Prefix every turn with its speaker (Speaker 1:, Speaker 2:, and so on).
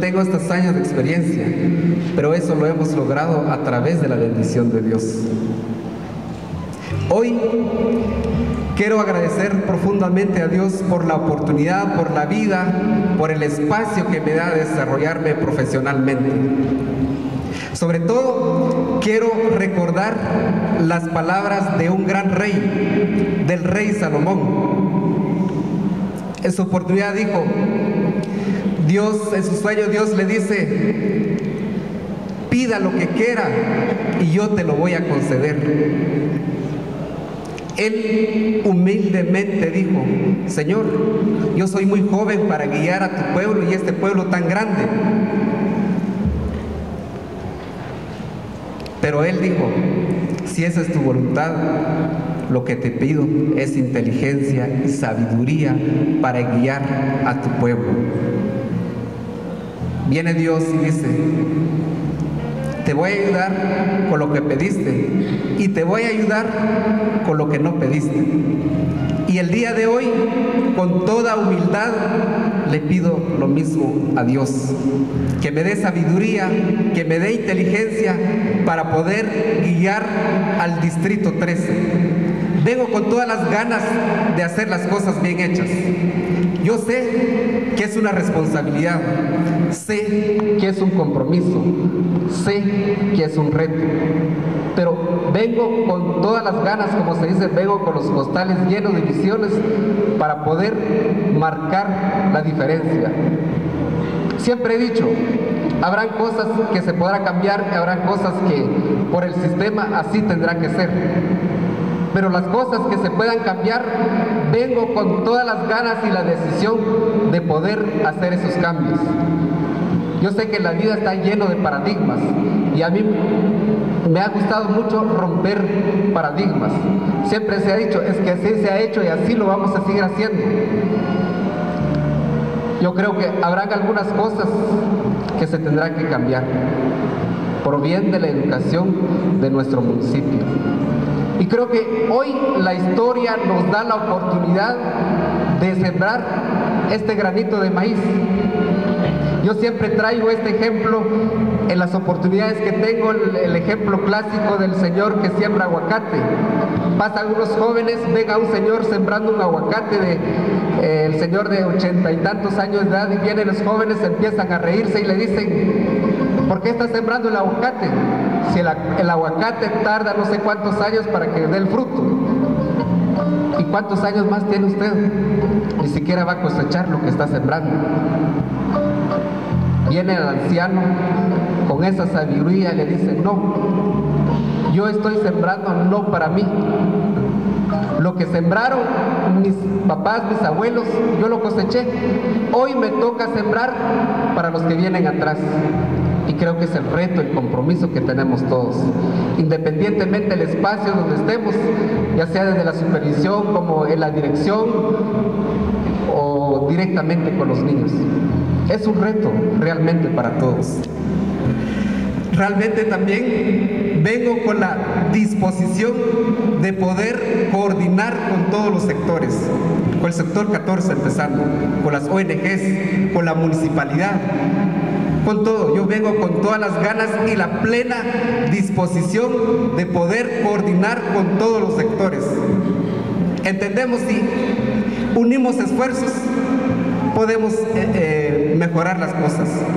Speaker 1: Tengo estos años de experiencia, pero eso lo hemos logrado a través de la bendición de Dios. Hoy quiero agradecer profundamente a Dios por la oportunidad, por la vida, por el espacio que me da de desarrollarme profesionalmente. Sobre todo, quiero recordar las palabras de un gran rey, del rey Salomón. En su oportunidad dijo, Dios, en su sueño, Dios le dice, pida lo que quiera y yo te lo voy a conceder. Él humildemente dijo, Señor, yo soy muy joven para guiar a tu pueblo y este pueblo tan grande. Pero él dijo, si esa es tu voluntad, lo que te pido es inteligencia y sabiduría para guiar a tu pueblo. Viene Dios y dice, te voy a ayudar con lo que pediste y te voy a ayudar con lo que no pediste. Y el día de hoy, con toda humildad, le pido lo mismo a Dios, que me dé sabiduría, que me dé inteligencia para poder guiar al Distrito 13 Vengo con todas las ganas de hacer las cosas bien hechas. Yo sé que es una responsabilidad, sé que es un compromiso, sé que es un reto, pero vengo con todas las ganas, como se dice, vengo con los costales llenos de visiones para poder marcar la diferencia. Siempre he dicho, habrán cosas que se podrán cambiar, habrán cosas que por el sistema así tendrá que ser pero las cosas que se puedan cambiar, vengo con todas las ganas y la decisión de poder hacer esos cambios. Yo sé que la vida está lleno de paradigmas y a mí me ha gustado mucho romper paradigmas. Siempre se ha dicho, es que así se ha hecho y así lo vamos a seguir haciendo. Yo creo que habrán algunas cosas que se tendrán que cambiar por bien de la educación de nuestro municipio. Y creo que hoy la historia nos da la oportunidad de sembrar este granito de maíz. Yo siempre traigo este ejemplo en las oportunidades que tengo, el, ejemplo clásico del señor que siembra aguacate. Pasan unos jóvenes, ven un señor sembrando un aguacate de eh, el señor de ochenta y tantos años de edad y vienen los jóvenes, empiezan a reírse y le dicen, ¿por qué está sembrando el aguacate? Si el, aguacate tarda no sé cuántos años para que dé el fruto. ¿Y cuántos años más tiene usted? Ni siquiera va a cosechar lo que está sembrando. Viene el anciano con esa sabiduría y le dice, no, yo estoy sembrando no para mí. Lo que sembraron mis papás, mis abuelos, yo lo coseché. Hoy me toca sembrar para los que vienen atrás. Y creo que es el reto, el compromiso que tenemos todos. Independientemente del espacio donde estemos, ya sea desde la supervisión como en la dirección o directamente con los niños. Es un reto realmente para todos. Realmente también vengo con la disposición de poder coordinar con todos los sectores, con el sector 14 empezando, con las ONGs, con la municipalidad, con todo. Yo vengo con todas las ganas y la plena disposición de poder coordinar con todos los sectores. Entendemos si unimos esfuerzos, podemos eh, eh, mejorar las cosas.